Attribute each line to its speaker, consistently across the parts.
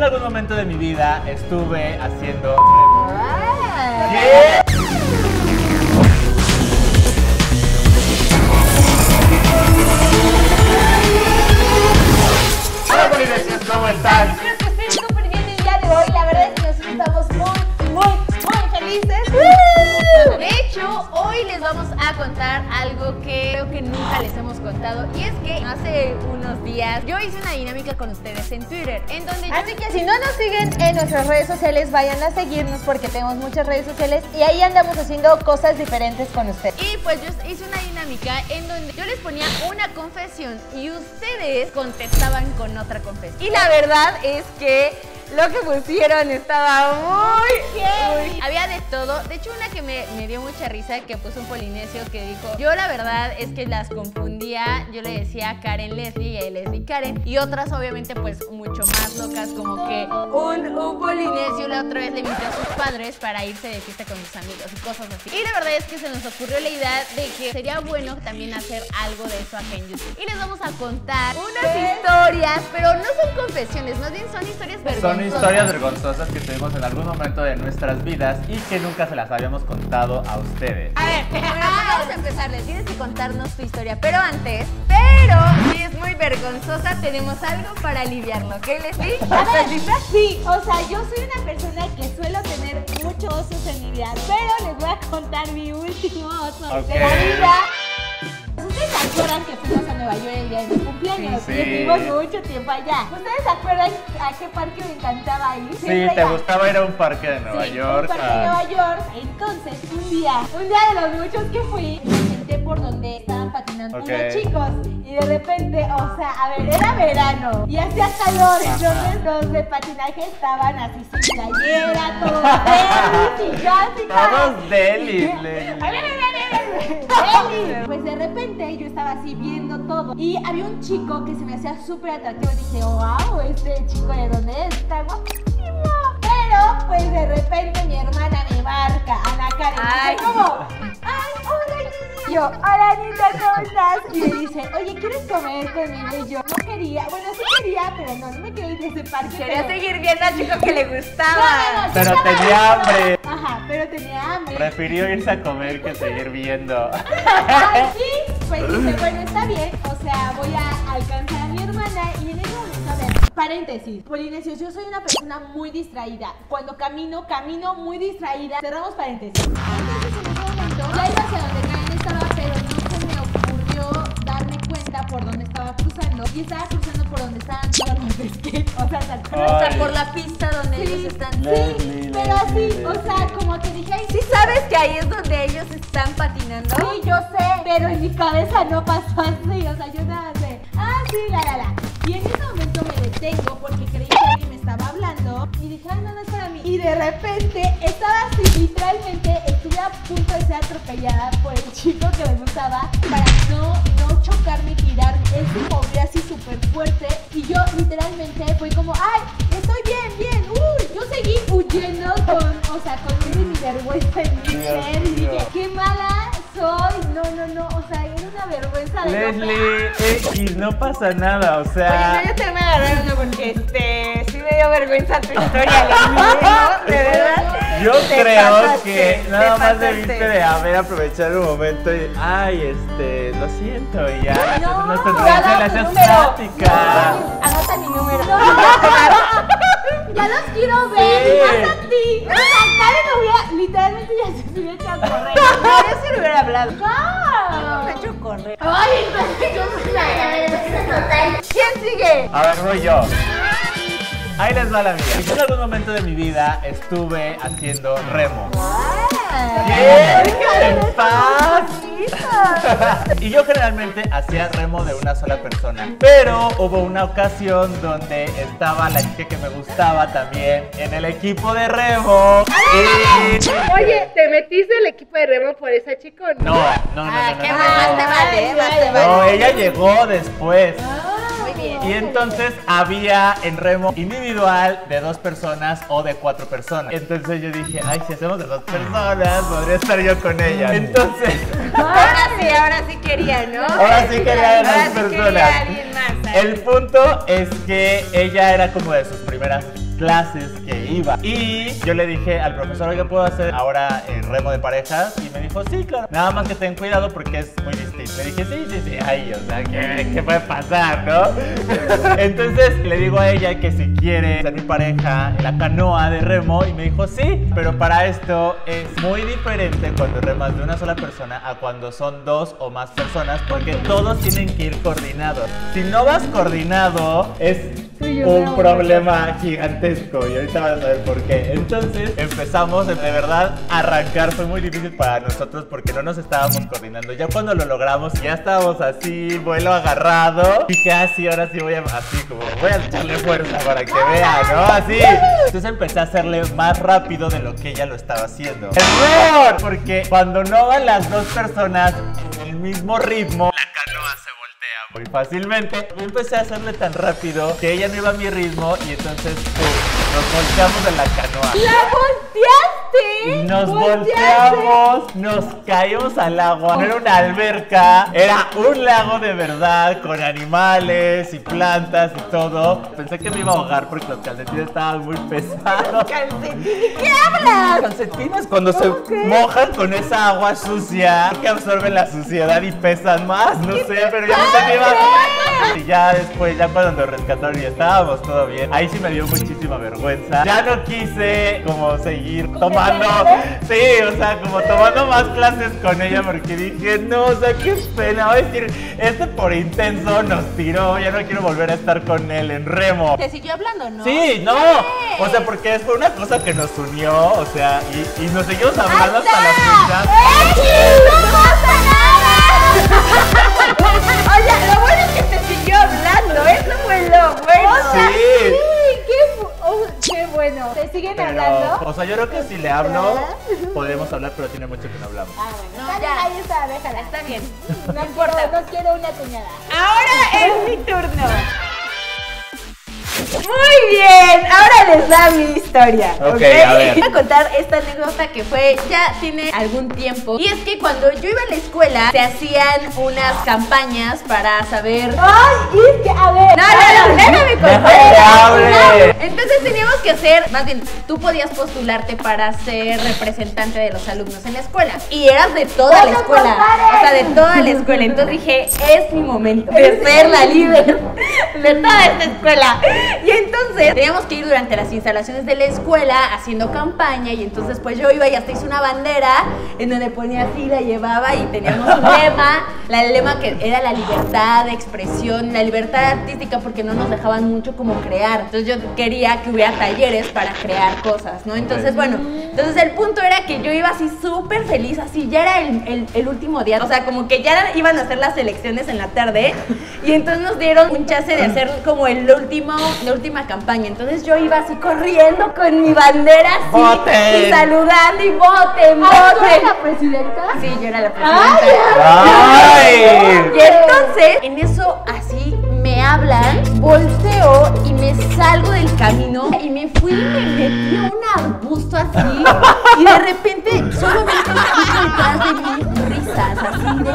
Speaker 1: En algún momento de mi vida estuve haciendo...
Speaker 2: ¿Qué?
Speaker 1: Hola Polinesios, ¿cómo están?
Speaker 2: Espero que estén súper bien el día de hoy. La verdad es que nosotros estamos muy, muy, muy felices. De hecho, hoy les vamos a contar algo que creo que nunca les hemos contado. Y es que hace unos días yo hice una dinámica con ustedes en Twitter. En donde yo-
Speaker 3: Así que si no nos siguen en nuestras redes sociales, vayan a seguirnos porque tenemos muchas redes sociales y ahí andamos haciendo cosas diferentes con ustedes.
Speaker 2: Y pues yo hice una dinámica en donde yo les ponía una confesión y ustedes contestaban con otra confesión. Y la verdad es que lo que pusieron estaba muy, muy- Había de todo. De hecho, una que me, me dio mucha risa que puso un polinesio que dijo, yo la verdad es que las confundía. Yo le decía Karen Leslie y a Leslie Karen. Y otras obviamente pues mucho más locas como que un, un polinesio la otra vez le mintió a sus padres para irse de fiesta con sus amigos y cosas así. Y la verdad es que se nos ocurrió la idea de que sería bueno también hacer algo de eso acá en YouTube. Y les vamos a contar unas historias, pero no son confesiones, más bien son historias vergonzosas.
Speaker 1: Son historias vergonzosas que tuvimos en algún momento de nuestras vidas y que nunca se las habíamos contado a ustedes.
Speaker 2: A ver, bueno, vamos a empezarle. Tienes que contarnos tu historia, pero antes, pero si es muy vergonzosa, tenemos algo para aliviarlo, ¿ok, Leslie?
Speaker 3: A ver, sí, o sea, yo soy una persona que suelo tener muchos osos en mi vida, pero les voy a contar mi último oso de la vida. ¿Ustedes se acuerdan que fuimos a Nueva York el día de mi cumpleaños?
Speaker 1: Sí.
Speaker 3: Y estuvimos mucho tiempo allá. ¿Ustedes se acuerdan a qué parque me encantaba ir?
Speaker 1: Sí, te gustaba ir a un parque de Nueva
Speaker 3: Sí,
Speaker 1: York.
Speaker 3: un parque de
Speaker 1: ah,
Speaker 3: Nueva York. Entonces, un día, un día de los muchos que fui, me senté por donde estaban patinando
Speaker 1: Ok.
Speaker 3: unos chicos. Y de repente, o sea, a ver, era verano y hacía calor. Entonces, los de patinaje estaban así sin playera, todos verdes y yo así
Speaker 1: Todos delis,
Speaker 3: a a a. Pues de repente yo estaba así viendo todo y había un chico que se me hacía súper atractivo. Dije, wow, este chico de dónde es? está guapísimo. Pero pues de repente mi hermana me marca, Ana Karen.
Speaker 2: Ay.
Speaker 3: Ay. como, Yo, hola Anita, ¿cómo estás? Y me dice, oye, ¿quieres comer conmigo? Y yo, no quería, bueno, sí quería, pero no, no me quería ir de ese parque.
Speaker 2: Quería
Speaker 3: pero-
Speaker 2: seguir viendo al chico que le
Speaker 3: no,
Speaker 2: gustaba.
Speaker 3: no,
Speaker 1: Pero tenía hambre.
Speaker 3: Ajá, pero tenía hambre.
Speaker 1: Prefirió irse a comer que seguir viendo.
Speaker 3: Ay, sí, pues dije, bueno, está bien, o sea, voy a alcanzar a mi hermana y en ese momento, a ver, paréntesis, Polinesios, yo soy una persona muy distraída, cuando camino, camino muy distraída, cerramos paréntesis. Entonces y estaba cruzando por donde estaban todos los de skate, o sea, ¿te acuerdas?
Speaker 2: O sea,
Speaker 1: Ay.
Speaker 2: por la pista donde
Speaker 3: Sí.
Speaker 2: ellos están.
Speaker 1: Leslie,
Speaker 3: Sí, pero así,
Speaker 1: Leslie,
Speaker 3: o sea, como que dije, ay,
Speaker 2: ¿Sí sabes que ahí es donde ellos están patinando?
Speaker 3: Sí, yo sé, pero en mi cabeza no pasó así, o sea, yo nada de, ah, sí, la, la, la. Y en ese momento me detengo porque creí que alguien me estaba hablando y dije, ay, no, no es para mí. Y de repente estaba así, literalmente estuve a punto de ser atropellada por el chico que me gustaba para no, y tirarme. Él se movió así súper fuerte y yo literalmente fue como, ay, estoy bien, bien, uy. Yo seguí huyendo con, o sea, con mi vergüenza en mi ser y dije, qué mala soy. No, no, no, o sea, era una vergüenza de no
Speaker 1: Leslie, X, no pasa nada, o
Speaker 2: Oye,
Speaker 1: sea.
Speaker 2: no, yo te me agarré uno porque este sí me dio vergüenza tu historia, Leslie, ¿no? De verdad.
Speaker 1: Yo
Speaker 2: Te
Speaker 1: creo
Speaker 2: pasaste,
Speaker 1: que
Speaker 2: te
Speaker 1: nada más debiste de haber aprovechado un momento y, ay, este, lo siento, y ya,
Speaker 3: No,
Speaker 1: no te
Speaker 3: ya
Speaker 1: traes
Speaker 3: da
Speaker 1: le
Speaker 3: tu
Speaker 1: hacías
Speaker 3: número.
Speaker 1: plática.
Speaker 2: Anota mi número.
Speaker 3: Ya los quiero ver,
Speaker 1: Sí.
Speaker 3: y más a ti. O sea, Karen hubiera, literalmente ya se hubiera echado a correr.
Speaker 2: No, yo sí le hubiera hablado.
Speaker 3: No.
Speaker 2: Me he hecho correr.
Speaker 3: Ay, entonces yo soy la
Speaker 2: ¿Quién sigue?
Speaker 1: A ver, voy yo. Ahí les va la mía. Yo en algún momento de mi vida estuve haciendo remo. ¿Qué? Paz. Y yo generalmente hacía remo de una sola persona. Pero hubo una ocasión donde estaba la chica que me gustaba también en el equipo de remo. Y...
Speaker 4: Oye, ¿te metiste el equipo de remo por esa chica o no?
Speaker 1: No, no, no,
Speaker 2: Ah,
Speaker 1: no,
Speaker 2: qué
Speaker 1: no,
Speaker 2: mal, más te vale, más te
Speaker 1: No, ella llegó después. Y entonces había en remo individual de dos personas o de cuatro personas. Entonces yo dije, ay, si hacemos de dos personas, podría estar yo con ella. Entonces,
Speaker 2: Ahora sí, ahora sí quería, ¿no?
Speaker 1: ahora sí quería de dos
Speaker 2: sí quería
Speaker 1: personas.
Speaker 2: a alguien más.
Speaker 1: El punto es que ella era como de sus primeras clases Y yo le dije al profesor, oiga, ¿puedo hacer ahora el remo de parejas? Y me dijo, sí, claro. Nada más que ten cuidado porque es muy distinto. Le dije, sí, sí, sí. Ay, o sea, ¿qué, qué puede pasar, no? Entonces le digo a ella que si quiere ser mi pareja la canoa de remo y me dijo, sí, pero para esto es muy diferente cuando remas de una sola persona a cuando son dos o más personas porque todos tienen que ir coordinados. Si no vas coordinado es un problema gigantesco y ahorita vas a saber por qué. Entonces empezamos de verdad a arrancar, fue muy difícil para nosotros porque no nos estábamos coordinando. Ya cuando lo logramos ya estábamos así, vuelo agarrado. Dije, ah, sí, ahora sí voy a, así como, voy a echarle fuerza para que vea, ¿no? Así. Entonces empecé a hacerle más rápido de lo que ella lo estaba haciendo. ¡Error! Porque cuando no van las dos personas en el mismo ritmo, muy fácilmente. Yo empecé a hacerle tan rápido que ella no iba a mi ritmo y entonces nos volteamos en la canoa.
Speaker 3: ¡La volteaste!
Speaker 1: Nos
Speaker 3: ¡Volteaste!
Speaker 1: volteamos, nos caímos al agua. No era una alberca, era un lago de verdad con animales y plantas y todo. Pensé que me iba a ahogar porque los calcetines estaban muy pesados.
Speaker 3: ¿De qué hablas?
Speaker 1: Calcetines cuando se mojan con esa agua sucia que absorben la suciedad y pesan más. No sé, pero ya no me iba a... Y ya después, ya cuando nos rescataron y estábamos todo bien, ahí sí me dio muchísima vergüenza. Ya no quise como seguir tomando, sí, o sea, como tomando más clases con ella porque dije, no, o sea, qué pena. Voy a decir, este por intenso nos tiró, ya no quiero volver a estar con él en remo.
Speaker 2: Te siguió hablando, ¿no?
Speaker 1: Sí, no. O sea, porque fue una cosa que nos unió, o sea, y, y nos seguimos hablando hasta la fecha.
Speaker 3: ¡No pasa nada! Oye, lo bueno es que te siguió hablando, eso fue lo bueno.
Speaker 1: Sí.
Speaker 3: Bueno. ¿Te siguen
Speaker 1: Pero,
Speaker 3: hablando?
Speaker 1: o sea, yo creo que si le hablo, podemos hablar, pero tiene mucho que no hablamos.
Speaker 3: Ah, bueno.
Speaker 2: No, ya.
Speaker 3: ahí está, déjala.
Speaker 2: Está bien.
Speaker 3: No importa, no quiero una cuñada.
Speaker 2: Ahora es mi turno.
Speaker 3: Muy bien, ahora les da mi historia.
Speaker 1: Ok, a ver.
Speaker 2: Voy a contar esta anécdota que fue ya tiene algún tiempo. Y es que cuando yo iba a la escuela se hacían unas campañas para saber.
Speaker 3: Ay, y es que, a ver.
Speaker 2: No, no, no, déjame que hacer, más bien, tú podías postularte para ser representante de los alumnos en la escuela. Y eras de toda la
Speaker 3: ¡Bueno,
Speaker 2: escuela. O sea, de toda la escuela. Entonces dije, es mi momento de ser la líder de toda esta escuela. Y entonces teníamos que ir durante las instalaciones de la escuela haciendo campaña. Y entonces pues yo iba y hasta hice una bandera en donde ponía así, la llevaba y teníamos un lema. La lema que era la libertad de expresión, la libertad artística porque no nos dejaban mucho como crear. Entonces yo quería que hubiera talleres para crear cosas, ¿no? Entonces, bueno, entonces el punto era que yo iba así súper feliz, así ya era el, el- el último día, o sea, como que ya iban a hacer las elecciones en la tarde y entonces nos dieron un chance de hacer como el último, la última campaña. Entonces yo iba así corriendo con mi bandera así
Speaker 1: ¡Voten!
Speaker 2: y saludando y voten,
Speaker 3: Ah, ¿tú eres
Speaker 2: voten.
Speaker 3: La presidenta?
Speaker 2: Sí, yo era la presidenta.
Speaker 1: ¡Ay!
Speaker 2: Y entonces, en eso así me hablan, volteo y me salgo del camino y me fui y me metí a un arbusto así. Y de repente solamente escucho detrás de mí risas así de.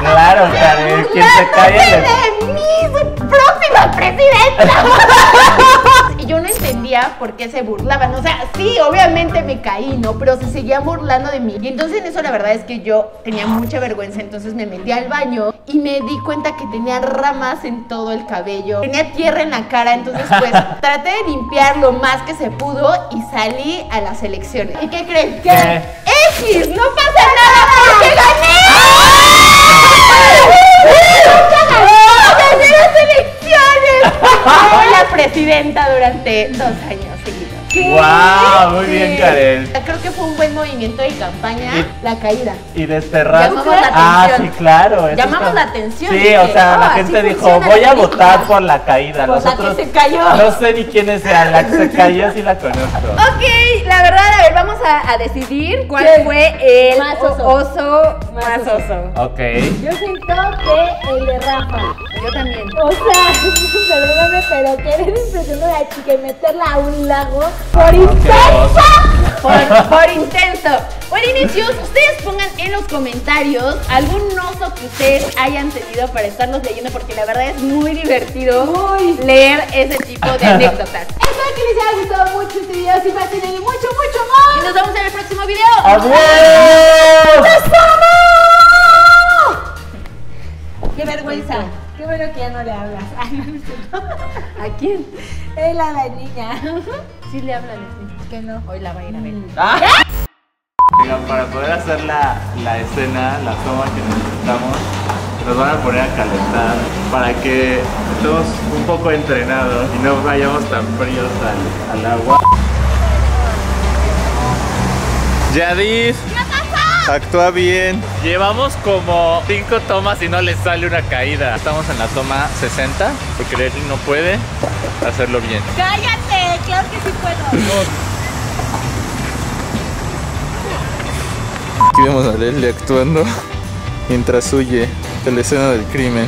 Speaker 1: Claro, Karen, quien se cae
Speaker 2: de mí, su próxima presidenta! Y yo no entendía por qué se burlaban. O sea, sí, obviamente me caí, ¿no? Pero se seguían burlando de mí. Y entonces en eso la verdad es que yo tenía mucha vergüenza. Entonces me metí al baño y me di cuenta que tenía ramas en todo el cabello. Tenía tierra en la cara. Entonces pues traté de limpiar lo más que se pudo y salí a las elecciones. ¿Y qué creen?
Speaker 1: ¿Qué?
Speaker 2: X, no pasa nada porque gané. ¡Gané las elecciones! Fui la presidenta durante dos años seguidos.
Speaker 1: ¡Guau! Muy bien. Karen.
Speaker 2: Creo que fue un buen movimiento de campaña,
Speaker 1: Y-
Speaker 2: la caída.
Speaker 1: Y desterraste.
Speaker 2: Llamamos la
Speaker 1: Ah, sí,
Speaker 2: atención.
Speaker 1: claro.
Speaker 2: Llamamos
Speaker 1: está-
Speaker 2: la atención,
Speaker 1: Sí,
Speaker 2: dije,
Speaker 1: o sea,
Speaker 2: "Oh,
Speaker 1: la
Speaker 2: así
Speaker 1: gente dijo, voy a
Speaker 2: película".
Speaker 1: votar por la caída.
Speaker 2: Por la que
Speaker 1: Nosotros
Speaker 2: se cayó.
Speaker 1: no sé ni quiénes sean. La que se cayó sí la conozco.
Speaker 2: Ok, la verdad, a ver, vamos a, a decidir cuál fue el
Speaker 3: Más oso.
Speaker 2: oso más
Speaker 3: Más oso.
Speaker 2: oso.
Speaker 1: Ok.
Speaker 3: Yo siento que el de Rafa.
Speaker 2: Yo también.
Speaker 3: O sea, perdóname, pero querer impresionar a la chica y meterla a un lago por intensa.
Speaker 2: por, por intenso. Por inicios, ustedes pongan en los comentarios algún oso que ustedes hayan tenido para estarlos leyendo, porque la verdad es muy divertido
Speaker 3: Uy.
Speaker 2: leer ese tipo de anécdotas.
Speaker 3: Espero que les haya gustado mucho este video. Si más tienen mucho, mucho
Speaker 2: Y
Speaker 3: más.
Speaker 2: nos vemos en el próximo video.
Speaker 1: ¡Adiós!
Speaker 3: ¡Qué vergüenza! Qué bueno que ya no le hablas. Ay, no, no es cierto.
Speaker 2: ¿A quién?
Speaker 3: Es a la niña.
Speaker 2: Sí le habla Leslie.
Speaker 3: Que no.
Speaker 2: Hoy la va a ir a ver.
Speaker 1: Ah. Oigan, para poder hacer la, la escena, la toma que necesitamos, nos van a poner a calentar para que estemos un poco entrenados y no vayamos tan fríos al, al agua. Yadis, actúa bien. Llevamos como 5 tomas y no le sale una caída. Estamos en la toma 60 porque Leslie no puede hacerlo bien.
Speaker 3: ¡Cállate! ¡Claro que sí puedo!
Speaker 1: Aquí vemos a Leslie actuando mientras huye de la escena del crimen.